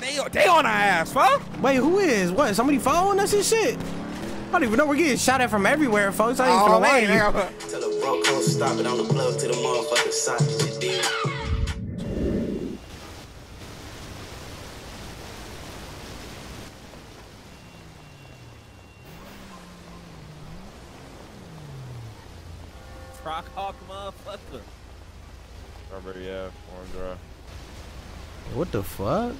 they they on our ass, fuck. Wait, who is? What? Somebody following us and shit? I don't even know. We're getting shot at from everywhere, folks. I ain't Oh, finna lie wait, to you. nigga. Tell the bro come stop it on the plug to the motherfucking side. Rock Hawk motherfucker. Strawberry Ave, Orange What the fuck?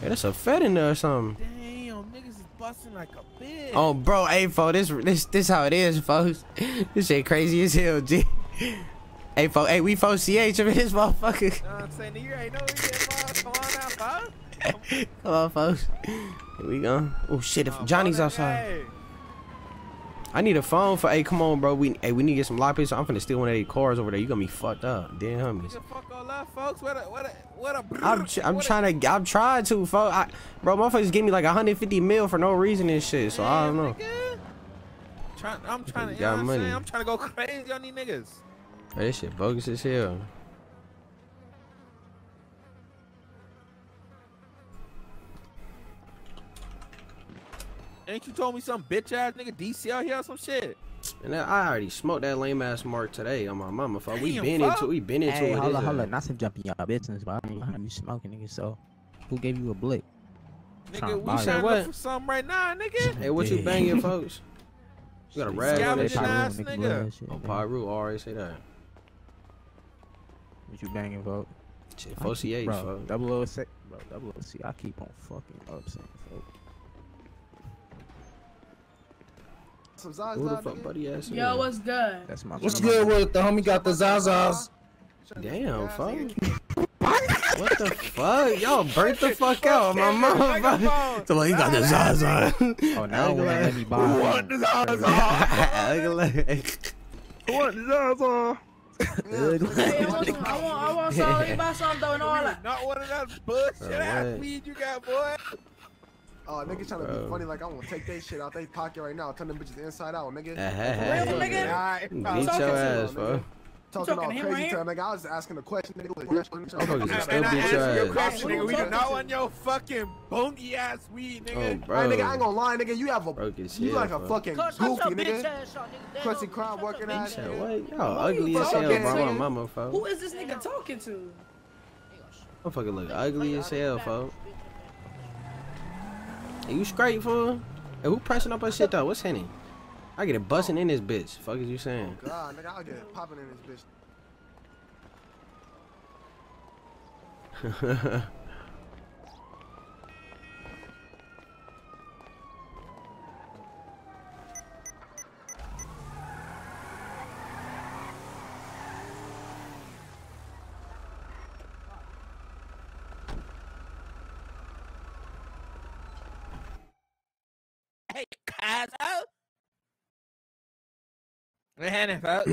Hey, that's a fed in there or something. Damn, niggas is busting like a bitch. Oh, bro, hey, folks, this this this how it is, folks. This shit crazy as hell, G. Hey, folks, hey, we folks CH of this motherfucker. What I'm saying? You ain't know fuck. Come on now, fuck. Come on, folks. Here we go. Oh shit, if Johnny's outside. I need a phone for. Hey, come on, bro. We hey, we need to get some lockpicks. I'm finna steal one of these cars over there. You gonna be fucked up, damn homies. Nigga, fuck all that, folks. What a, what a, what a. I'm I'm trying to I'm trying to, folks. I, bro, motherfuckers give me like 150 mil for no reason and shit. So I don't know. Trying, I'm trying to, you Got know I'm money. saying? I'm trying to go crazy on these niggas. Hey, this shit bogus as hell. Ain't you told me some bitch ass nigga DC out here or some shit? And I I already smoked that lame ass mark today on my mama. Fuck, we been fuck. into we been into Hey, it. hold this, on, hold on. Not some jumping y'all business, but I don't know how you smoking, nigga. So, who gave you a blick? Nigga, we buy trying to What? look for something right now, nigga. Hey, what you banging, folks? You got a rag on Scavenging this shit? ass Pyro, nigga. blood, Oh. Pyru already say that. What you banging, folks? Shit, I 48, keep- bro, folks. Double O six, bro. Double O C. I keep on fucking upsetting, folks. Some Zaza, Who the fuck, buddy ass? Yo, is? what's good? That's my. What's brother. good with the homie got the Zazas? Damn, Ass fuck. What the fuck? Y'all burnt the fuck out, my mama. Microphone. So like, you got the Zaza. Oh, now Look when at let me buy. What the Zaza? What the Zaza? Hey, I want, I want, I want some. Let buy some though and all that. Not one of that bullshit Bro, ass weed you got, boy. Oh, niggas trying to Bro. be funny like I'm gonna take that shit out they pocket right now, turn them bitches inside out, nigga. Eh, eh, eh. Real nigga? Alright, Beat talking your ass, bro. nigga. Talking all talking to him crazy right time, nigga. I was asking a question, nigga. Motherfuckers Nigga, still And I beat answer your your ass. question, nigga. We Who do not talking want your fucking bongy ass weed, Oh, nigga. bro. Hey, nigga, I ain't gonna lie, nigga. You have a, Broke you hell, like a bro. fucking goofy, nigga. Crusty crime working ass. Nigga. what? Y'all ugly you as hell, talking bro. My to? mama, folks. Who is this nigga talking to? Motherfucker look ugly as hell, folks. Are you straight, fool? Hey, who pressing up our shit, though? What's happening? I get it busting in this bitch. Fuck is you saying? Oh, God, nigga, I'll get it popping in this bitch. Hey, Kazo. What happening, folks?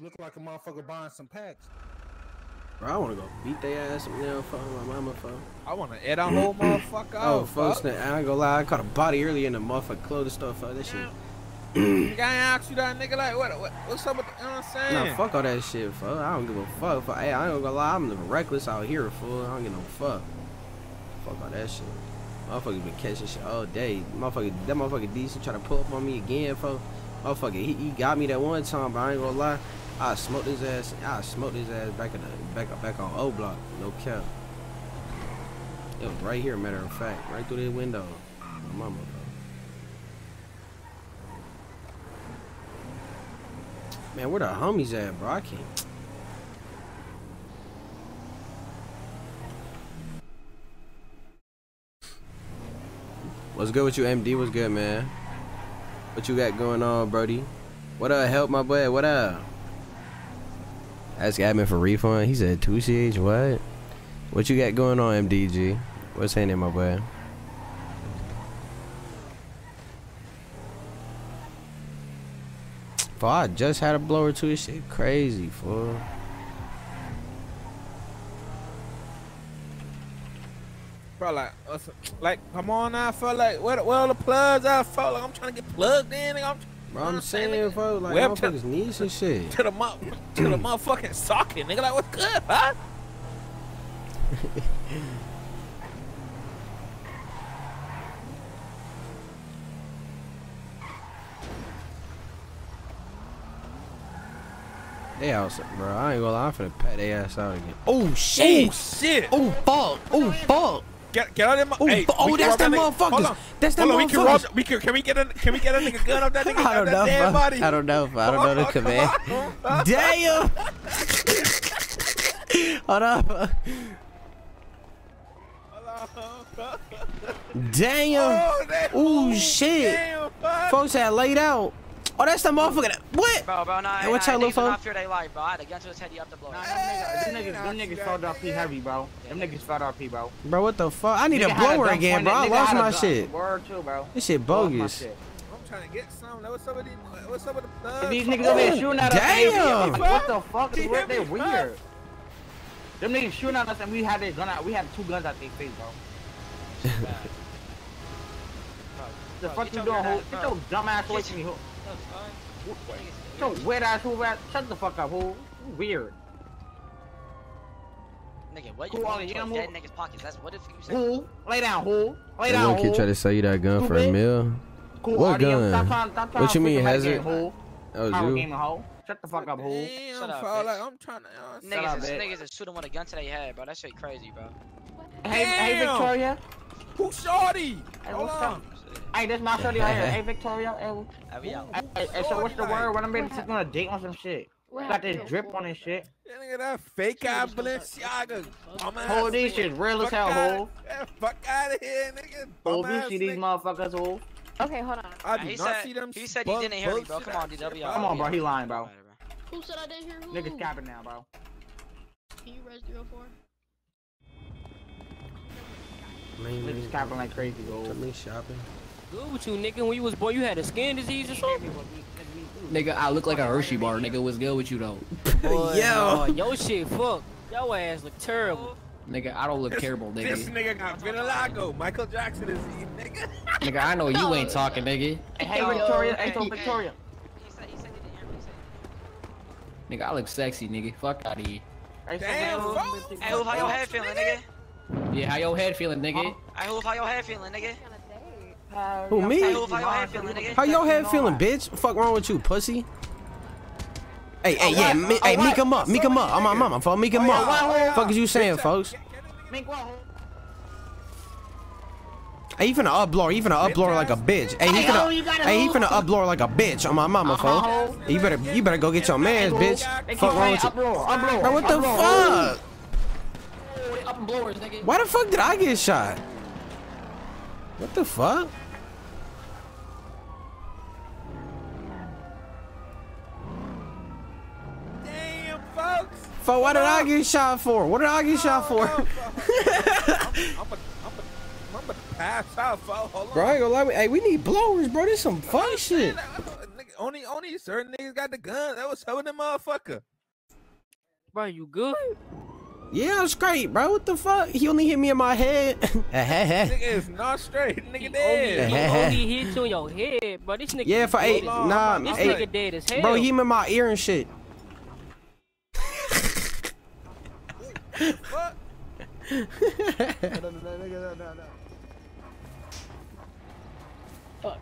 Look like a motherfucker buying some packs. Bro, I wanna go beat their ass, you know, fuck my mama, fuck. I want to add a whole motherfucker Oh, out, folks, fuck. I ain't gonna lie, I caught a body earlier in the motherfucker clothing store, fuck that shit. Nigga, I ain't asked you that, nigga. Like, what, what what's up with the, you know what I'm saying? Nah, fuck all that shit, fuck. I don't give a fuck. fuck. Hey, I ain't gonna lie, I'm living reckless out here, fool. I don't give no fuck. Fuck all that shit. Motherfuckers been catching shit all day. Motherfucker, that motherfucker decent try to pull up on me again, folks. Motherfucker, he, he got me that one time, but I ain't gonna lie. I smoked his ass. I smoked his ass back in the back back on O block. No cap. It was right here, matter of fact, right through the window. My mama. Man, where the homies at, bro? I can't. What's good with you, MD? What's good, man? What you got going on, Brody? What up, help my boy? What up? Ask admin for refund. He said 2CH, what? What you got going on, MDG? What's happening, my boy? If I just had a blower too, this shit crazy, fool. Bro, like, uh, like, come on, I felt like, where, where all the plugs? I felt like I'm trying to get plugged in. I'm Bro, I'm saying, folks, like, Web to- motherfuckers need some shit. to the mu- to the motherfucking socket, nigga. Like, what's good, huh? They outside, bro. I ain't gonna lie, I'm finna pat their ass out again. Oh, shit. Oh shit! Oh, fuck. Oh, fuck. Get, get out of there, Oh, hey, oh, that's that nigga- motherfuckers. Hold on. That's that Hold on, we can rob. We can. Can we get a? Can we get a nigga gun off that nigga? I don't know, dead body? I don't know. I don't know the command. Damn. Hold up. Damn. Oh, that- Ooh, shit. Damn. Folks had laid out. Oh, that's the motherfucker. That, what? Bro, bro, nah, Hey, nah, what y'all niggas look do for? not fear they life, bro. I had a gun to his head, you have to blow. Nah, it. them niggas, them niggas, them niggas felt off P heavy, bro. Them niggas felt off P, bro. Bro, what the fuck? I need Nigga a blower gun again, bro. I lost my shit. Word too, bro. This shit bogus. shit. I'm trying to get some. What's up with these? What's up with the uh, plugs? These niggas over here shooting at us. Damn. Like, what the fuck? He Is what hit they me, fuck. weird. Them niggas shooting at us and we had their gun out. We had two guns at their face, bro. The Bro, fuck you doing, weird ho? ass, Get bro. your dumb ass away from me, ho. That's fine. Get your weird ass who ass. Shut the fuck up, ho. You Weird. Nigga, what Who you are going the into a animal? dead nigga's pockets? That's what if you say. Who? Lay down, who? Lay down, one kid who? tried to sell you that gun for a Stupid. meal. Cool What audio. gun? Stop trying, stop trying What you mean, freaking has it? game. That was you. ho. Shut the fuck up, ho. Damn, Shut up, feel bitch. like I'm trying to. uh, Shut up, Niggas, is, niggas is shooting with a gun to their head, bro. That shit crazy, bro. Hey, hey, Victoria. Who shorty? Hey, Hold what's on. Up? Hey, this my shorty right here. Hey, Victoria. Hey, I be out. hey, hey, hey, so what's the word? When I'm ready to take on a date on some shit. Got this drip on this shit. Yeah, nigga, that fake eye Balenciaga. Bum ass Hold these shit real as Fuck hell, outta- Fuck out of here, nigga. Ho, Bum you see these motherfuckers, ho. Okay, hold on. I Nah, do he not said- see them. he said he didn't hear me, bro. Come on, DW, Come on, bro. He lying, bro. Bro. Who said I didn't hear who? Niggas capping now, bro. Can you res 304? Man, Niggas capping like crazy, ho. Took me shopping. Good with you, nigga. When you was born, you had a skin disease or something. Nigga, I look like a Hershey bar. Nigga, what's good with you though? Boy, Yo. no, yo shit, fuck. Yo ass look terrible. Nigga, I don't look terrible, nigga. This nigga. nigga got vitiligo. Michael Jackson is he, nigga. Nigga, I know you ain't talking, nigga. Hey, hey, Victoria. hey, Hey, so. Victoria. He said, he said he didn't hear me. He said- Nigga, I look sexy, nigga. Fuck out of here. Hey, Damn, Victoria. folks. Hey, how your head feeling, nigga? Yeah, how your head feeling, nigga? Hey, Hoof, how your head feeling, nigga? Who, me? How your head feeling, nigga? How your head feeling, bitch? Fuck wrong with you, pussy? Hey, hey, yeah, me, hey, meek him up, meek him up. I'm my mama, fuck, meek him up. yeah. Fuck is you saying, folks? Mink, what, ho? Hey, he finna upblow, he finna upblow like a bitch. Hey, he Hey, finna, hey, he move. finna upblow like a bitch on my mama, Uh-huh, folks. You better, you better go get your man's, bitch. They Fuck wrong with you? uproar, uproar, Bro, what the uproar, fuck? Up blowers, nigga. Why the fuck did I get shot? What the fuck? Damn, folks. For what did I get shot for? What did I get shot for? I'm a, I'm a, I'm a pass out, folks. Hold on. Bro, I ain't gonna lie. Hey, we need blowers, bro. This some fun shit. Nigga, Only, only certain niggas got the gun. That was some the motherfucker. Bro, you good? Yeah, I'm straight, bro. What the fuck? He only hit me in my head. Nigga is not straight. Nigga Only, dead. he only hit you in your head, bro. This nigga. yeah, for eight. Hold on, Nah, I'm This not- hey, nigga dead as hell. bro, he him in my ear and shit. What? No, no, no, no, no, no. Fuck,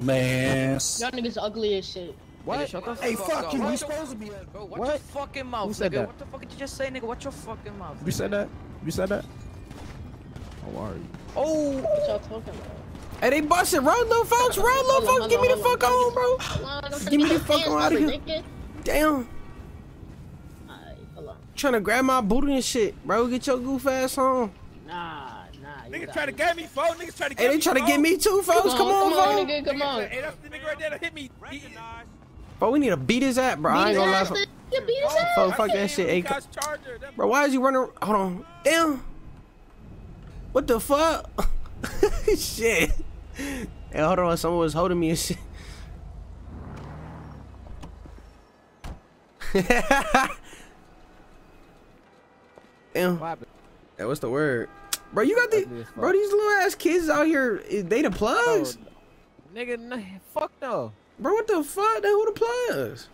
Man. Y'all niggas ugly as shit. What? Shut the Hey, fuck fuck up. you. What supposed to be. Bro, watch What? your fucking mouth, Who said nigga. that? What the fuck did you just say, nigga? Watch your fucking mouth. You said that? You said that? How are you? Oh, What y'all talking about? hey, they busted. Run, little folks. Run, little Hold folks. Give me the fuck hold on, bro. Hold on, I'm trying Give me the fuck hands on outta covered, here. nigga. Damn. Alright. Trying to grab my booty and shit, bro. Get your goof ass on. Nah, nah. you Niggas got try to get me, folks. Niggas try to get Hey, me. they trying to get me too, folks. Come on, come on, folks. nigga, come on. Hey, that's the nigga right there that hit me. He- Bro, we need to beat his ass, bro. I Beat ain't his gonna lie. ass, fo- nigga. You beat his ass. Fuck, fuck that shit. Hey, He got charger. That- Bro, why is you running? Hold on. Damn. What the fuck? shit. Hey, hold on, someone was holding me and shit. Damn. What happened? Hey, what's the word? Bro, you got the fuck. bro. These little ass kids out here. They the plugs. Nigga, n- fuck no. Bro, what the fuck? They who the plugs?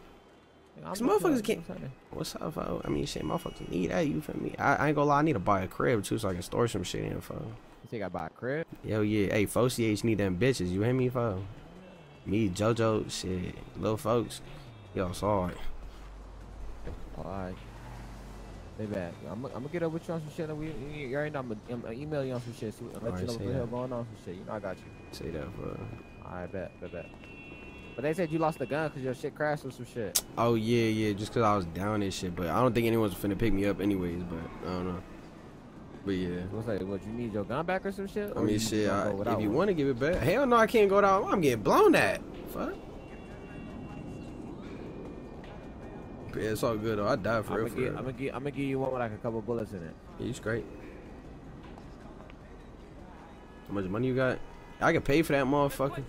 I'm Cause the motherfuckers can't. I'm. What's up, fo? I mean, shit, motherfuckers need that. You feel me? I, I ain't gonna lie. I need to buy a crib too, so I can store some shit in, fo. You think I buy a crib? Yo, yeah. Hey, folks, CH need them bitches. You hear me, fo? Me, JoJo, shit, little folks. Yo, sorry. Alright. They bad. I'm, I'm gonna get up with you on some shit. And we, you already know I'm gonna, email you on some shit. See, let you know what the hell going on. Some shit. You know I got you. Say that, bro. I bet, bet, bet. But they said you lost the gun because your shit crashed or some shit. Oh yeah, yeah. Just cause I was down and shit, but I don't think anyone's finna pick me up anyways. But I don't know. But yeah. What's like? What you need your gun back or some shit? I mean, shit. I, if you want to give it back, hell no, I can't go down. I'm getting blown at. Fuck. Yeah, it's all good though. I died for I'm real. gonna For give, real. I'm gonna give, I'm gonna give you one with like a couple bullets in it. Yeah, you straight. How much money you got? I can pay for that motherfucker.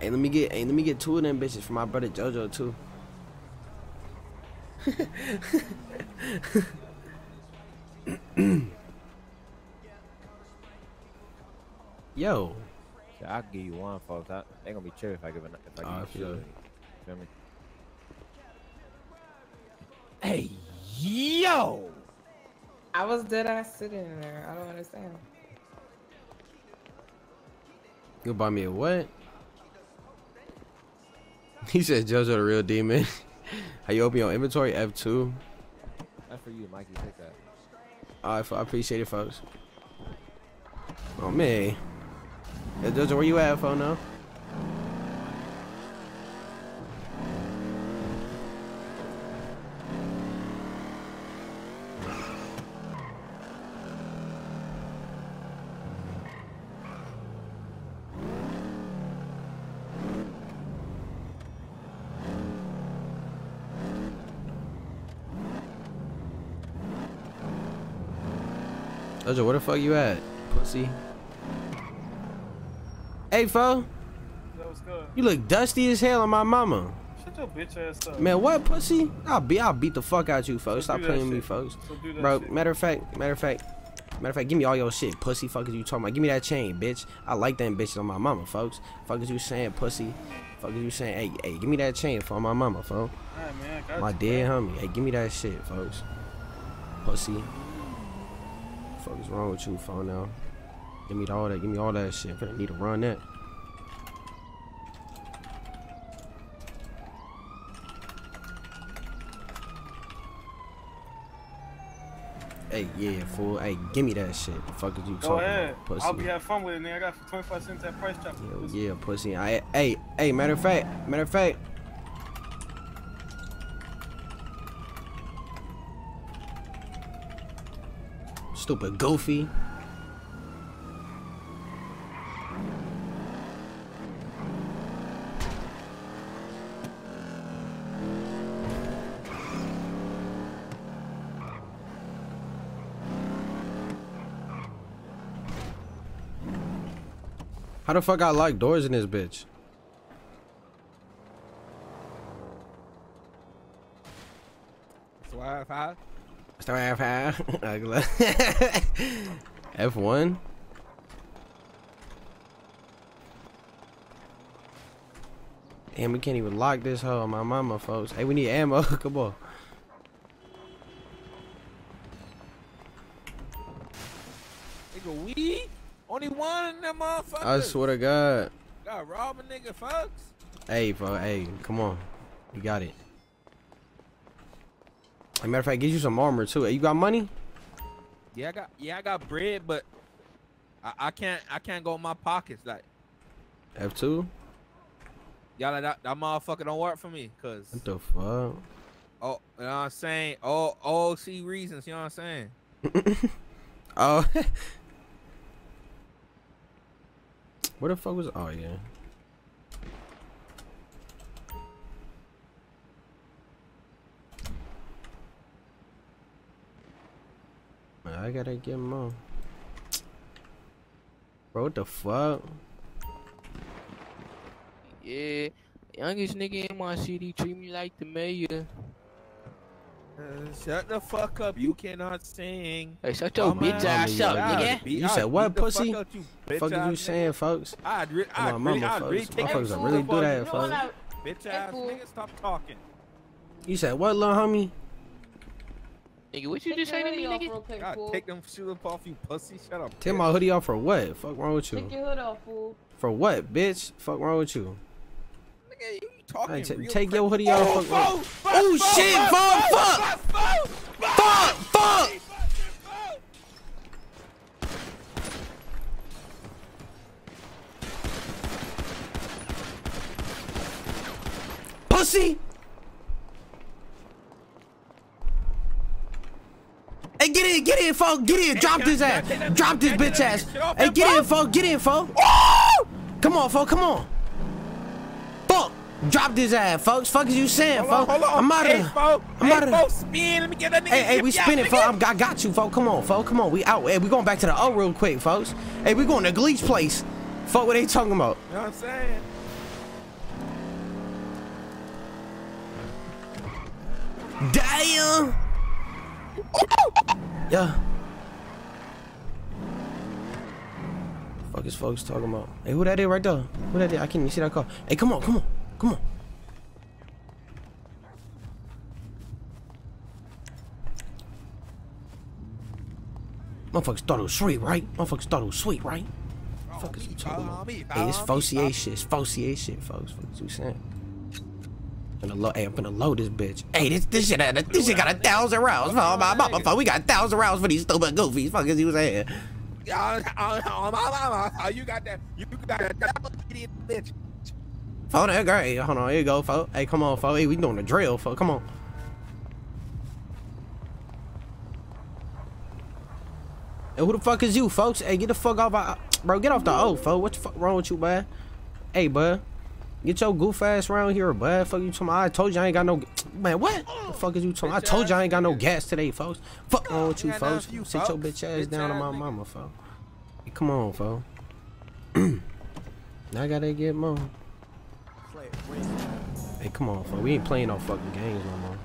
Hey, let me get, hey, let me get two of them bitches for my brother JoJo too. Yo, Shit, I can give you one, folks. I, they gonna be chill if I give it. If I I give you feel it. Feel me? Hey, yo! I was dead ass sitting in there. I don't understand. you buy me a what? He said JoJo the real demon. How you open your inventory? F2. That's for you, Mikey. Take that. Alright, I appreciate it, folks. Oh man. JoJo, where you at, phone now? JoJo, where the fuck you at, pussy? Hey, fo. You look dusty as hell on my mama. Shut your bitch ass up. Man, what pussy? I'll be I'll beat the fuck out you, folks. So Stop playing with me, folks. So Bro, shit. matter of fact, matter of fact, matter of fact, give me all your shit, pussy. Fuck is you talking about? Give me that chain, bitch. I like them bitches on my mama, folks. Fuck is you saying, pussy? Fuck is you saying? Hey, hey, give me that chain for my mama, folks. Alright, man, My you, dead bro. homie. Hey, give me that shit, folks. Pussy. Fuck is wrong with you, phone now? Give me all that. Give me all that shit. Finna need to run that. Hey, yeah, fool. Hey, give me that shit. The fuck is you Go talking ahead. about, pussy? I'll be having fun with it, nigga. I got for 25 cents at price chopper. Yo, yeah, pussy. I, hey, hey, matter of fact, matter of fact. Stupid goofy. How the fuck I lock doors in this bitch? Swag five. Start F F one. Damn, we can't even lock this hole. my mama, folks. Hey, we need ammo. Come on. Nigga, we only one in them motherfuckers. I swear to God. Got robbing nigga, folks. Hey, bro. Hey, come on. You got it. As a matter of fact, get you some armor too. Hey, you got money? Yeah, I got yeah, I got bread, but I, I can't I can't go in my pockets like F two. y'all like that, that motherfucker don't work for me, cause What the fuck? oh you know what I'm saying? Oh oh see reasons, you know what I'm saying? Oh. Where the fuck was? Oh yeah. I gotta get more. Bro, what the fuck? Yeah, youngest nigga in my city treat me like the mayor. Shut the fuck up. You cannot sing. Hey, shut your Bum bitch ass up, I'll nigga. You I'll said what, beat the fuck pussy? out you, Fuck bitch is you saying, nigga. folks? I'd, re- Come I'd, on, really, mama, I'd really folks. take Motherfuckers that really do that, on you. folks. Bitch ass nigga, stop talking. You said what, little homie? Nigga, what you just say to me, nigga? Quick, God, take them shoes up off you, pussy. Shut up. Take my hoodie off for what? Fuck wrong with you? Take your hood off, fool. For what, bitch? Fuck wrong with you? Nigga, you talking ta- real take your hoodie off. Oh, fuck fuck, Oh fuck, shit! fuck, Fuck! Fuck! Fuck! Fuck! Pussy! Hey, get in, get in, folks, get in, drop this ass, drop this bitch ass. Hey, get in, folks, get in, folks. Oh! Come on, folks, come on. Drop this ass, folks. Fuck is you saying, Hold on, folks? hold on. I'm out of here. I'm Hey, out of here. spin. Let me get that nigga. Hey, hey, we spinning, folks. I'm- I got you, folks. Come on, folks. Come on, we out. Hey, we going back to the O real quick, folks. Hey, we going to Gleech place. Fuck, what they talking about? You know what I'm saying? Damn. Yeah. Fuck is folks talking about? Hey, who that is right there? Who that is? I can't even see that car. Hey, come on, come on, come on. Motherfuckers thought it was sweet, right? Motherfuckers thought it was sweet, right? Fuck is you talking about? Hey, it's Faucier shit. It's Faucier shit, folks. What you saying? I'm gonna load, hey, I'm gonna load this bitch. Hey, this this shit, this shit got a thousand rounds. Oh, my mama, fuck, we got a thousand rounds for these stupid goofies. Fuck is you saying? Uh, uh, uh, my mama, uh, you got that? You got that bitch. Phone that great. Hold on, here you go, folks. Hey, come on, folks. Hey, we doing the drill, folks. Come on. Hey, who the fuck is you, folks? Hey, get the fuck off, bro. Get off the O, folks. What the fuck wrong with you, bud? Hey, bud. Get your goof ass around here, bud. Fuck you talking? I told you I ain't got no... Man, what? The fuck is you talking I told you I ain't got no gas today, folks. Fuck wrong with you, folks. you, Sit your bitch ass Bitch down on my mama, folks. Hey, come on, folks. I gotta get more. Hey, come on, folks. We ain't playing no fucking games no more.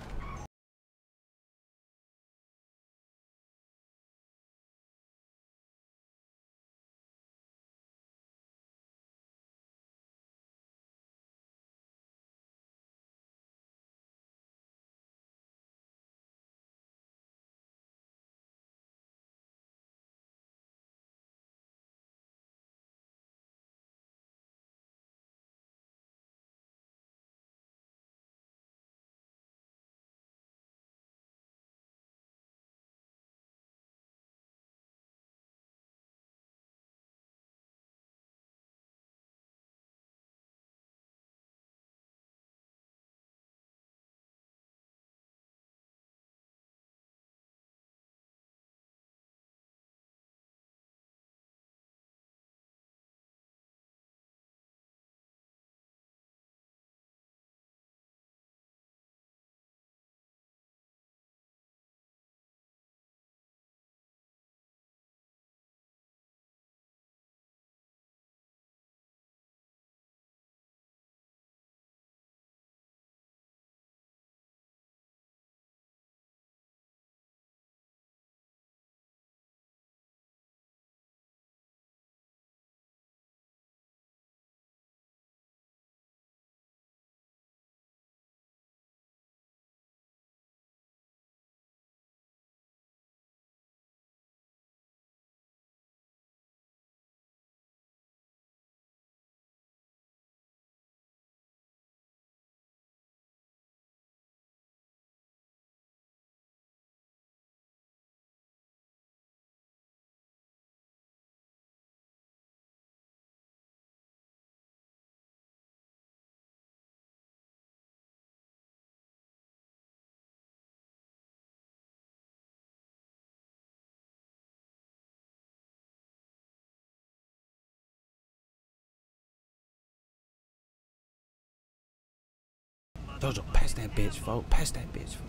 Dojo, pass that bitch, folk. Pass that bitch, folk.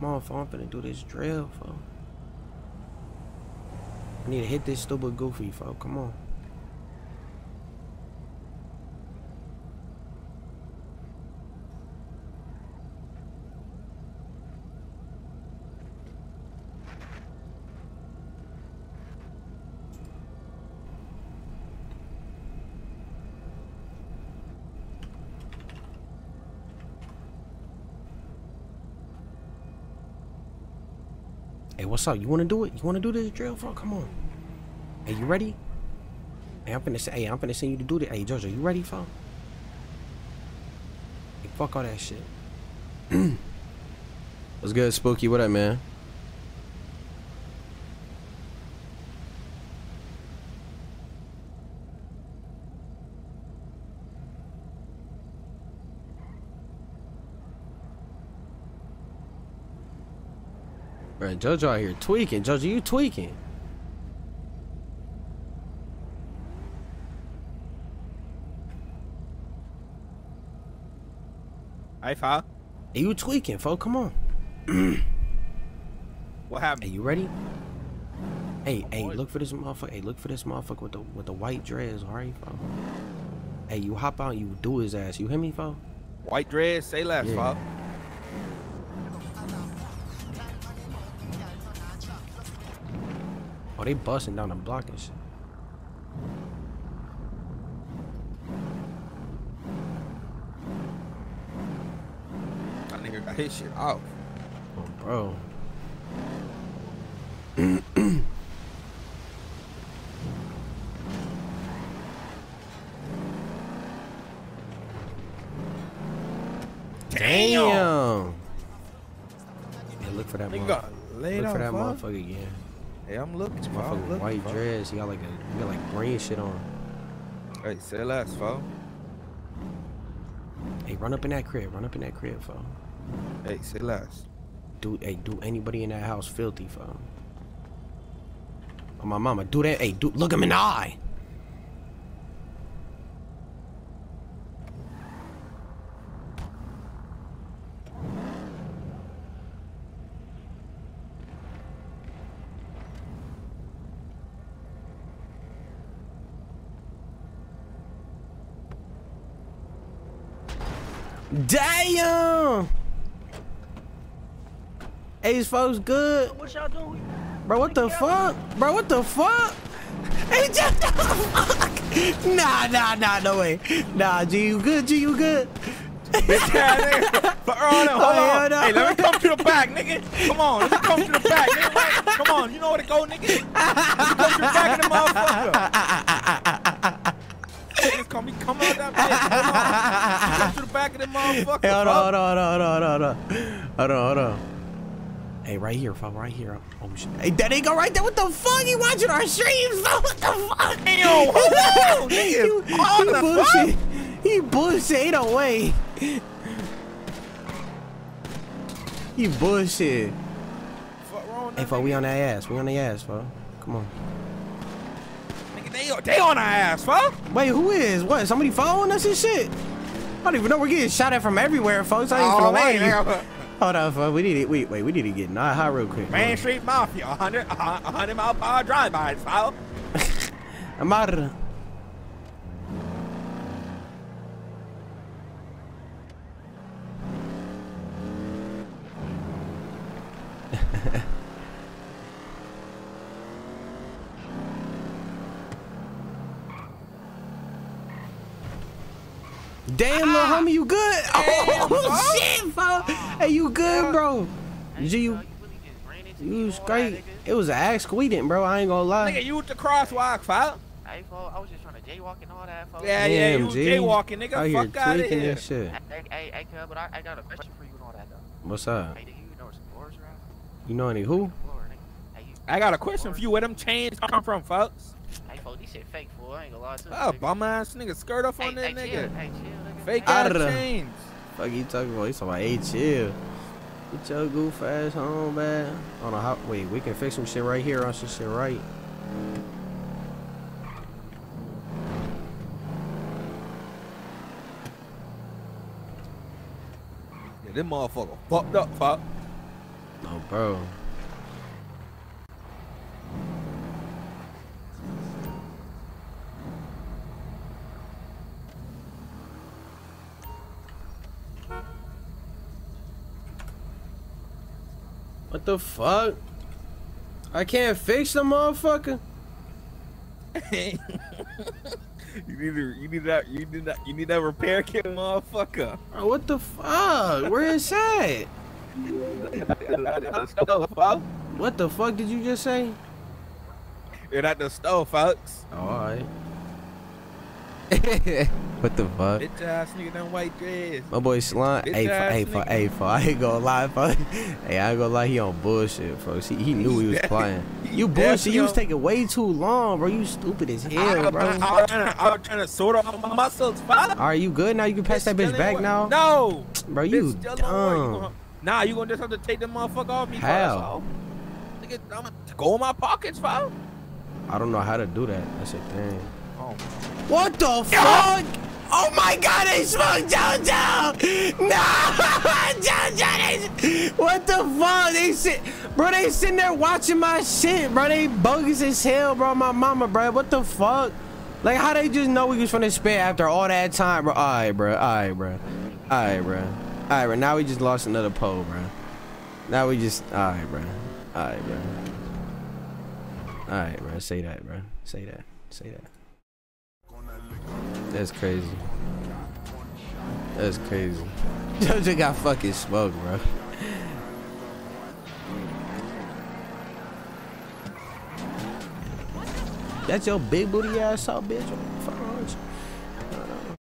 Come on, folk. I'm finna do this drill, folk. I need to hit this stupid goofy, folk. Come on. Hey, what's up? You wanna do it? You wanna do this drill, fo? Come on. Hey, you ready? Hey, I'm finna say, hey, I'm finna send you to do this. Hey, Jojo, you ready, fo? Hey, fuck all that shit. What's good, Spooky? What up, man? Bro, Jojo out here tweaking. Jojo, you tweaking. Hey, fo. Hey, you tweaking, fo. Come on. What happened? Hey, you ready? Hey, oh, hey, look for this motherfucker. Hey, look for this motherfucker with the with the white dreads, alright, fo? Hey, you hop out, you do his ass. You hear me, fo? White dress, say less, Yeah. fo. Oh, they busting down the block and shit. That nigga got his shit off. Oh, bro. Damn. Yeah, look for that motherfucker. Look for that motherfucker again. I'm looking, This motherfucker looking, white dress. He got like a he got like green shit on. Hey, say less, fo. Hey, run up in that crib. Run up in that crib, fo. Hey, say less. Do hey, do anybody in that house filthy, fo? Oh my mama, do that. Hey, do look him in the eye. Damn! Hey, these folks good? What y'all doing? Bro, what the fuck? Bro, what the fuck? Hey, just the fuck? Nah, nah, nah, no way. Nah, G, you good? G, you good? Bitch ass nigga. But hold on, hold Oh, hell on. no. Hey, let me come to the back, nigga. Come on, let me come to the back, nigga. Come on, you know where to go, nigga. Let me come to the back of the motherfucker. Niggas call me come out that bitch. Come on. Come to the back of the motherfucker. Hey, hold on, hold on, hold on, hold on, hold on. Hold on, hold on. Hey, right here, fam, right here. Oh, shit. Hey, that ain't go right there. What the fuck? You watching our streams, fam. What the fuck? Damn, hold on, nigga. He- On he the bullshit. He bullshit. Ain't no way. He bullshit. Fuck wrong, Hey, fo, we on that ass. We on the ass, fo. Come on. They, they on our ass, fuck. Wait, who is? What? Somebody following us and shit? I don't even know. We're getting shot at from everywhere, folks. I ain't Oh, lie man. Hold on, folks. We need to wait. Wait, we need to get not high real quick. Main Street Mafia, 100, 100 mile per hour drive-bys, foul. I'm out of Damn, little ah. homie, you good? Oh, oh, oh, shit, oh. fo. Hey, you good, bro? G, you, you was great. It was an axe squeating, bro. I ain't gonna lie. Nigga, you with the crosswalk, foul. Hey, fo, I was just trying to jaywalk and all that, fo. Yeah, yeah, you was jaywalking, nigga. Out Fuck out of here. this shit. Hey, hey, hey, cuz, but I, I got a question for you and all that, though. What's up? Hey, do you know where some floors are? You know any who? Hey, I got a question for you. Where them chains come from, folks? hey, fo, this shit fake, fool. I ain't gonna lie to you. Oh, bum ass nigga, skirt off on Hey, that hey, chill, hey, chill, nigga. Fake Hey, ass Outta. chains. Fuck you talking about? You talking about hey chill. Get your goof ass home, man. On a hot wait, we can fix some shit right here on some shit right. Yeah, this motherfucker fucked up, fuck. Oh, bro. What the fuck? I can't fix the motherfucker. you need to, you need that you need that you need that repair kit, motherfucker. Bro, what the fuck? Where is that? What the fuck did you just say? You're at the stove, folks. Oh, alright. what the fuck? Bitch ass nigga, that white dress. My boy Slime, hey, for, hey, for, hey, for, I ain't gonna lie, folks. Hey, I ain't gonna lie, he on bullshit, bro. He, he knew he was playing. You bullshit, you was taking way too long, bro. You stupid as hell, bro. I, was trying to, I was trying to sort out my muscles, father. Are you good now? You can pass that bitch back now? No, Bro, you Bitch, still don't work. You dumb. gonna- Nah, you gonna just have to take the motherfucker off me. How? Nigga, I'm gonna go in my pockets, file. I don't know how to do that. That's a thing. Oh. What the fuck? Oh my god, they smoked JoJo! No! They... What the fuck? They sit... Bro, they sitting there watching my shit, bro. They bogus as hell, bro. My mama, bro. What the fuck? Like, how they just know we was finna spit after all that time, bro? Alright, bro. Alright, bro. Alright, bro. Alright, bro. Now we just lost another pole, bro. Now we just... Alright, bro. Alright, bro. Alright, bro. Say that, bro. Say that. Say that. That's crazy. That's crazy. Jojo got fucking smoked, bro. That's your big booty ass out, bitch.